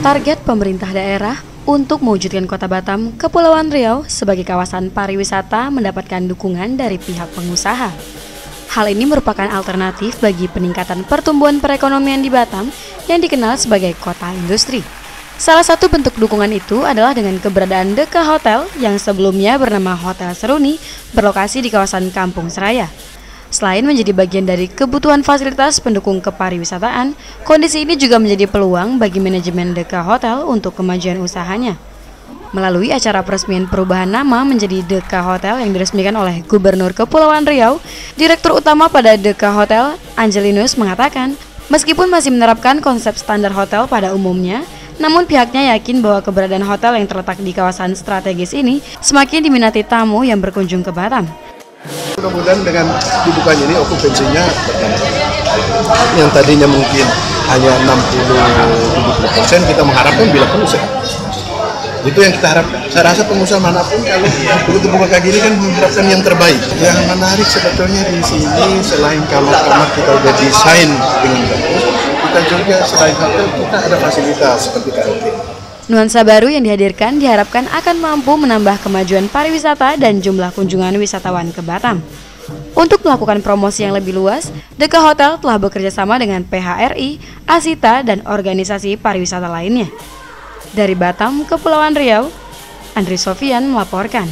Target pemerintah daerah untuk mewujudkan kota Batam, Kepulauan Riau sebagai kawasan pariwisata mendapatkan dukungan dari pihak pengusaha. Hal ini merupakan alternatif bagi peningkatan pertumbuhan perekonomian di Batam yang dikenal sebagai kota industri. Salah satu bentuk dukungan itu adalah dengan keberadaan Deka Hotel yang sebelumnya bernama Hotel Seruni berlokasi di kawasan Kampung Seraya. Selain menjadi bagian dari kebutuhan fasilitas pendukung kepariwisataan, kondisi ini juga menjadi peluang bagi manajemen Deka Hotel untuk kemajuan usahanya. Melalui acara peresmian perubahan nama menjadi Deka Hotel yang diresmikan oleh Gubernur Kepulauan Riau, Direktur Utama pada Deka Hotel, Angelinus mengatakan, meskipun masih menerapkan konsep standar hotel pada umumnya, namun pihaknya yakin bahwa keberadaan hotel yang terletak di kawasan strategis ini semakin diminati tamu yang berkunjung ke Batam. Mudah-mudahan dengan dibukanya ini okupansinya. Yang tadinya mungkin hanya 60-70 persen, kita mengharapkan bila penuh itu yang kita harapkan. Saya rasa pengusaha mana pun kalau begitu buka kayak gini kan mengharapkan yang terbaik. Yang menarik sebetulnya di sini selain kamar-kamar kita udah desain dengan bagus, kita juga selain hotel kita ada fasilitas seperti karaoke. Nuansa baru yang dihadirkan diharapkan akan mampu menambah kemajuan pariwisata dan jumlah kunjungan wisatawan ke Batam. Untuk melakukan promosi yang lebih luas, Deka Hotel telah bekerja sama dengan PHRI, Asita, dan organisasi pariwisata lainnya. Dari Batam, Kepulauan Riau, Andri Sofian melaporkan.